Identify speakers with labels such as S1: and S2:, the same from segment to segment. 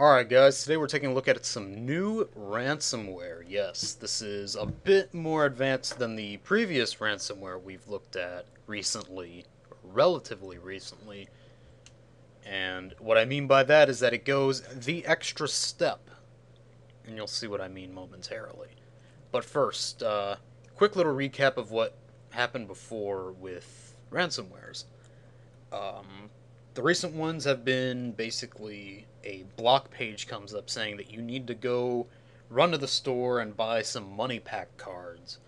S1: Alright guys, today we're taking a look at some new ransomware. Yes, this is a bit more advanced than the previous ransomware we've looked at recently, relatively recently. And what I mean by that is that it goes the extra step. And you'll see what I mean momentarily. But first, uh, quick little recap of what happened before with ransomwares. Um, the recent ones have been basically a block page comes up saying that you need to go run to the store and buy some MoneyPak cards.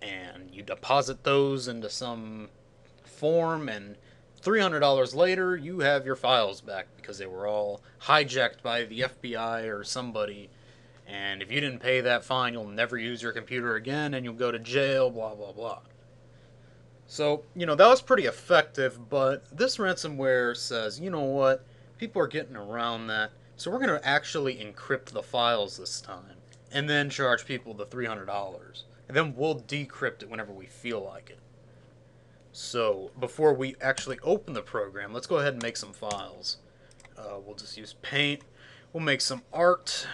S1: And you deposit those into some form, and $300 later, you have your files back because they were all hijacked by the FBI or somebody. And if you didn't pay that fine, you'll never use your computer again and you'll go to jail, blah, blah, blah. So, you know, that was pretty effective, but this ransomware says, you know what? People are getting around that, so we're going to actually encrypt the files this time, and then charge people the $300. And then we'll decrypt it whenever we feel like it. So, before we actually open the program, let's go ahead and make some files. Uh, we'll just use Paint. We'll make some art.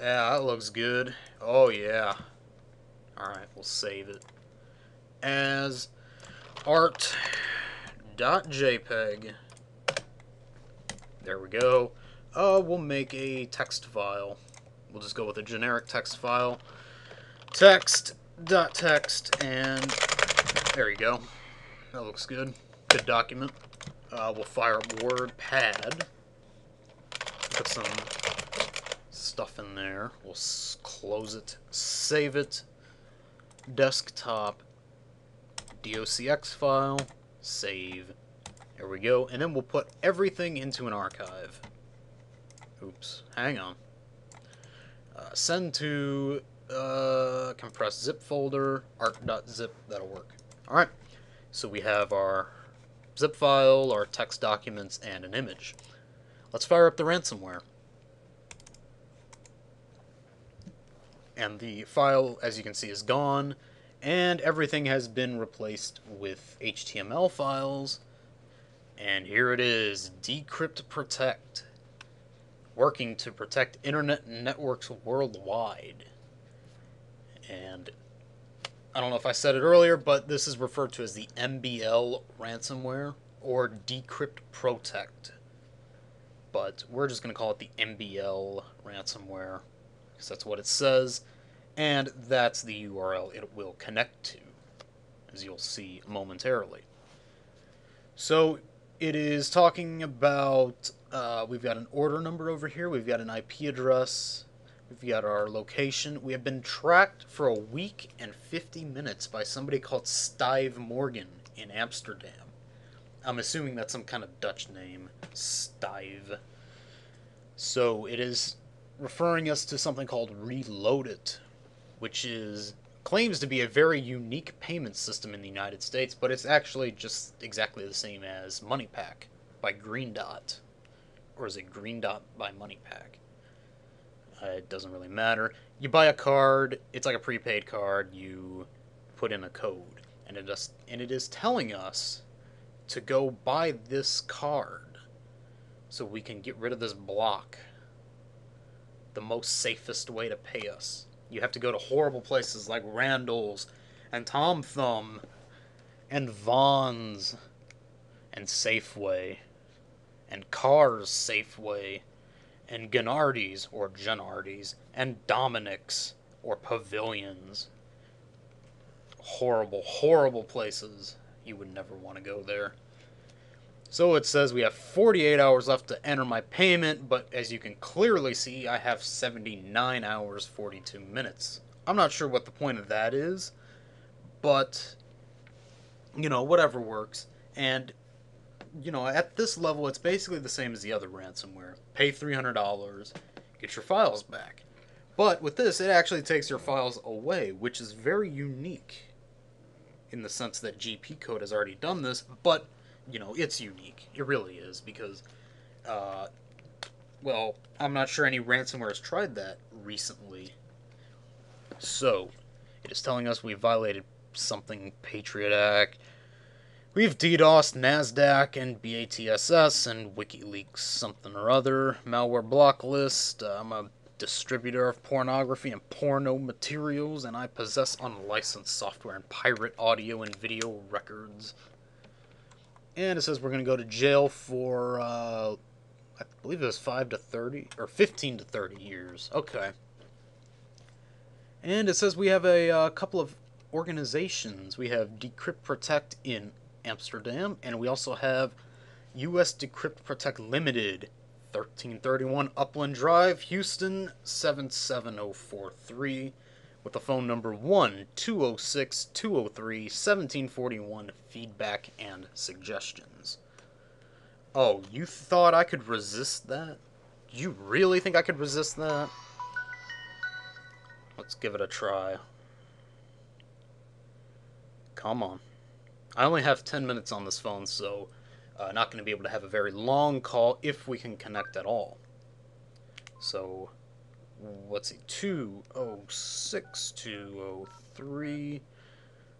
S1: Yeah, that looks good. Oh, yeah. Alright, we'll save it as art.jpg. There we go. Uh, we'll make a text file. We'll just go with a generic text file. Text.text, and there you go. That looks good. Good document. Uh, we'll fire up WordPad. Put some stuff in there. We'll close it, save it. Desktop docx file, save. There we go. And then we'll put everything into an archive. Oops. Hang on. Uh, send to uh, compressed zip folder, arc.zip, That'll work. Alright. So we have our zip file, our text documents, and an image. Let's fire up the ransomware. And the file, as you can see, is gone and everything has been replaced with HTML files. And here it is, Decrypt Protect, working to protect internet networks worldwide. And I don't know if I said it earlier, but this is referred to as the MBL ransomware or Decrypt Protect. But we're just going to call it the MBL ransomware because that's what it says and that's the URL it will connect to, as you'll see momentarily. So it is talking about, uh, we've got an order number over here, we've got an IP address, we've got our location. We have been tracked for a week and 50 minutes by somebody called Stive Morgan in Amsterdam. I'm assuming that's some kind of Dutch name, Stive. So it is referring us to something called Reloadit, which is claims to be a very unique payment system in the United States, but it's actually just exactly the same as MoneyPak by Green Dot. Or is it Green Dot by MoneyPak? Uh, it doesn't really matter. You buy a card, it's like a prepaid card, you put in a code, and it is, and it is telling us to go buy this card so we can get rid of this block. The most safest way to pay us. You have to go to horrible places like Randall's and Tom Thumb and Vons and Safeway and Carrs Safeway and Gennardi's or Gennardi's and Dominick's or Pavilions. Horrible, horrible places. You would never want to go there. So it says we have 48 hours left to enter my payment, but as you can clearly see, I have 79 hours 42 minutes. I'm not sure what the point of that is, but you know, whatever works. And you know, at this level, it's basically the same as the other ransomware. Pay $300, get your files back. But with this, it actually takes your files away, which is very unique in the sense that GPcode has already done this, but you know, it's unique. It really is because, uh, well, I'm not sure any ransomware has tried that recently. So, it is telling us we violated something Patriot Act. We've DDoSed NASDAQ and BATS and WikiLeaks something or other, malware block list. Uh, I'm a distributor of pornography and porno materials, and I possess unlicensed software and pirate audio and video records. And it says we're going to go to jail for, uh, I believe it was 5 to 30, or 15 to 30 years. Okay. And it says we have a uh, couple of organizations. We have Decrypt Protect in Amsterdam, and we also have U.S. Decrypt Protect Limited, 1331 Upland Drive, Houston 77043, with the phone number 1 206 203 1741. Feedback and suggestions. Oh, you thought I could resist that? You really think I could resist that? Let's give it a try. Come on. I only have 10 minutes on this phone, so uh, not going to be able to have a very long call if we can connect at all. So, let's see, 206, 203,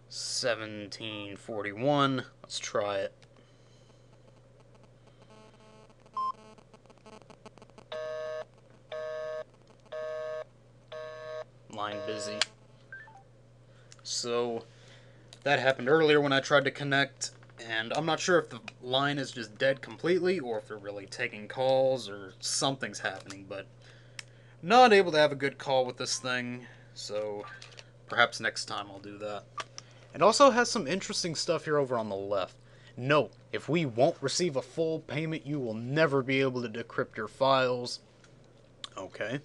S1: 1741. Let's try it. Line busy. So, that happened earlier when I tried to connect, and I'm not sure if the line is just dead completely or if they're really taking calls or something's happening, but not able to have a good call with this thing, so perhaps next time I'll do that. It also has some interesting stuff here over on the left. Note, if we won't receive a full payment, you will never be able to decrypt your files. Okay.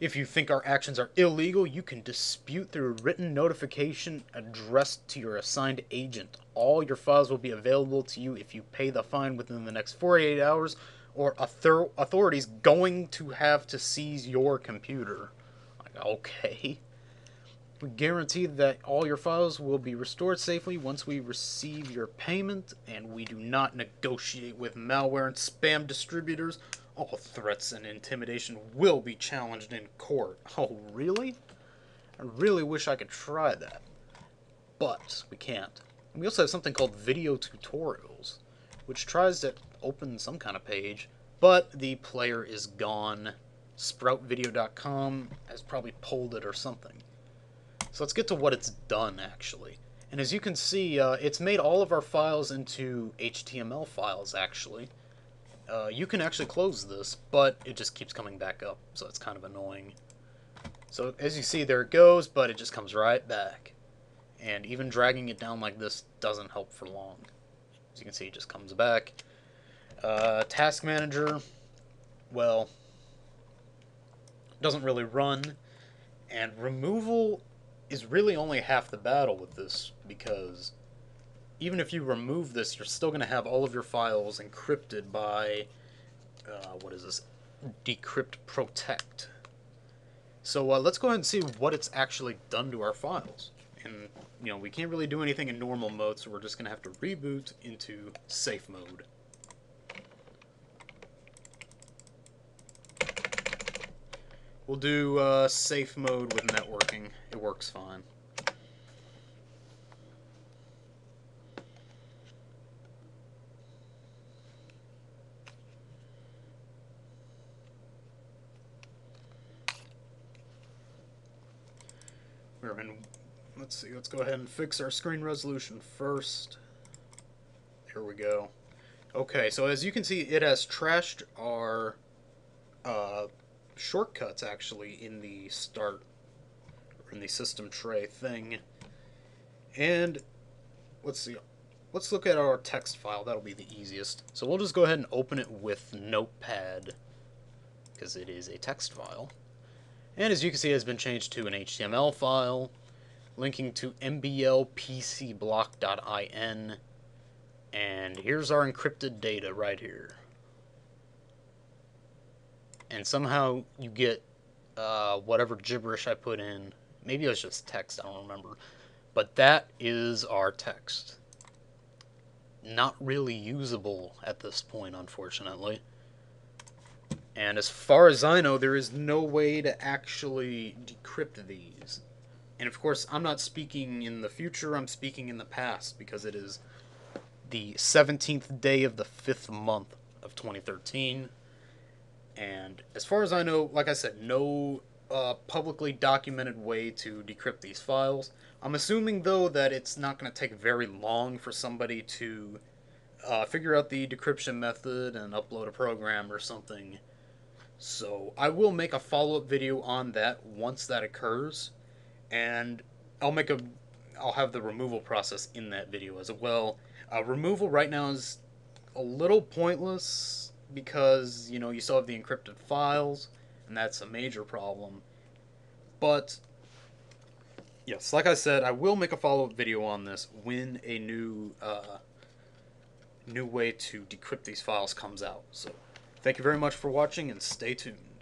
S1: If you think our actions are illegal, you can dispute through a written notification addressed to your assigned agent. All your files will be available to you if you pay the fine within the next 48 hours, or authorities going to have to seize your computer. Like, okay. We guarantee that all your files will be restored safely once we receive your payment, and we do not negotiate with malware and spam distributors all threats and intimidation will be challenged in court. Oh, really? I really wish I could try that. But we can't. And we also have something called video tutorials, which tries to open some kind of page, but the player is gone. Sproutvideo.com has probably pulled it or something. So let's get to what it's done, actually. And as you can see, uh, it's made all of our files into HTML files, actually. Uh, you can actually close this, but it just keeps coming back up, so it's kind of annoying. So as you see, there it goes, but it just comes right back. And even dragging it down like this doesn't help for long. As you can see, it just comes back. Uh, Task Manager, well, doesn't really run. And removal is really only half the battle with this, because even if you remove this, you're still going to have all of your files encrypted by, uh, what is this, Decrypt Protect. So uh, let's go ahead and see what it's actually done to our files. And, you know, we can't really do anything in normal mode, so we're just going to have to reboot into safe mode. We'll do uh, safe mode with networking. It works fine. We're in, let's see, let's go ahead and fix our screen resolution first. There we go. Okay, so as you can see, it has trashed our uh, shortcuts actually in the start, or in the system tray thing. And let's see, let's look at our text file. That'll be the easiest. So we'll just go ahead and open it with Notepad, because it is a text file. And as you can see, it has been changed to an HTML file, linking to mblpcblock.in. And here's our encrypted data right here. And somehow you get uh, whatever gibberish I put in. Maybe it was just text, I don't remember. But that is our text. Not really usable at this point, unfortunately. And as far as I know, there is no way to actually decrypt these. And of course, I'm not speaking in the future, I'm speaking in the past, because it is the 17th day of the fifth month of 2013. And as far as I know, like I said, no uh, publicly documented way to decrypt these files. I'm assuming, though, that it's not going to take very long for somebody to uh, figure out the decryption method and upload a program or something. So I will make a follow-up video on that once that occurs, and I'll make a I'll have the removal process in that video as well. Uh, removal right now is a little pointless because you know you still have the encrypted files, and that's a major problem. But yes, like I said, I will make a follow-up video on this when a new uh, new way to decrypt these files comes out. So, thank you very much for watching, and stay tuned.